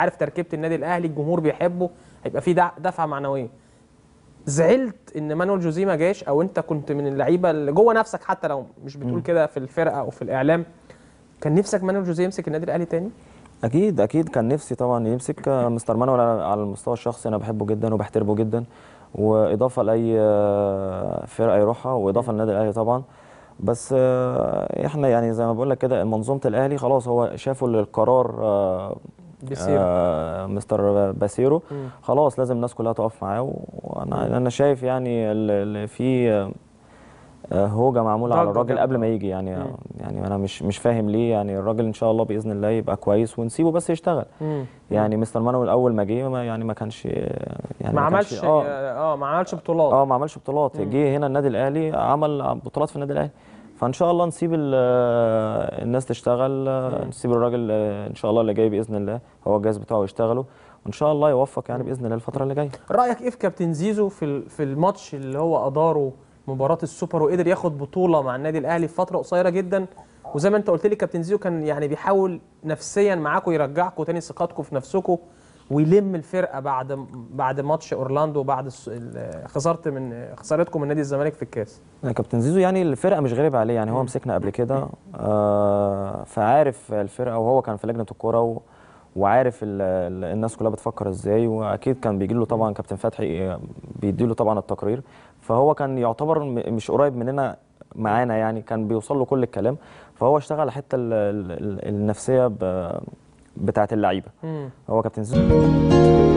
عارف تركيبة النادي الأهلي الجمهور بيحبه هيبقى في دفعة معنوية. زعلت إن مانويل جوزيه ما جاش أو أنت كنت من اللعيبة اللي جوه نفسك حتى لو مش بتقول كده في الفرقة أو في الإعلام. كان نفسك مانويل جوزيه يمسك النادي الأهلي تاني؟ أكيد أكيد كان نفسي طبعا يمسك. آه، مستر مانويل على على المستوى الشخصي أنا بحبه جدا وبحترمه جدا. وإضافة لأي آه، فرقة يروحها وإضافة للنادي الأهلي طبعا. بس آه، إحنا يعني زي ما بقول لك كده منظومة الأهلي خلاص هو شافوا القرار آه، بيسيرو آه مستر بيسيرو. خلاص لازم الناس كلها تقف معاه وأنا أنا شايف يعني اللي في آه، هوجة معمولة على الراجل. قبل ما يجي. يعني مم. يعني أنا مش مش فاهم ليه. يعني الراجل إن شاء الله بإذن الله يبقى كويس ونسيبه بس يشتغل. مم. يعني مستر مانويل أول ما جه ما يعني ما كانش يعني ما عملش آه. آه ما عملش بطولات. آه ما عملش بطولات. جه هنا النادي الأهلي عمل بطولات في النادي الأهلي. فإن شاء الله نسيب ال- الناس تشتغل نسيب الراجل آه، إن شاء الله اللي جاي بإذن الله هو الجهاز بتاعه يشتغلوا وإن شاء الله يوفق يعني بإذن الله الفترة اللي جاية. رأيك إيه في كابتن زيزو في في الماتش اللي هو أداره مباراة السوبر وقدر ياخد بطولة مع النادي الأهلي في فترة قصيرة جدا؟ وزي ما أنت قلت لي كابتن زيزو كان يعني بيحاول نفسيا معاكم يرجعكم تاني ثقتكم في نفسكم ويلم الفرقة بعد بعد ماتش أورلاندو وبعد خسرت من خسارتكم من نادي الزمالك في الكاس. يا كابتن زيزو يعني الفرقة مش غريبة عليه يعني هو مسكنا قبل كده آه فعارف الفرقة وهو كان في لجنة الكورة وعارف ال ال الناس كلها بتفكر إزاي وأكيد كان بيجي له طبعا كابتن فتحي بيدي له طبعا التقرير. فهو كان يعتبر مش قريب مننا معانا يعني كان بيوصل له كل الكلام. فهو اشتغل ال- ال- ال- النفسية بتاعه اللعيبة. هو كابتن زيزو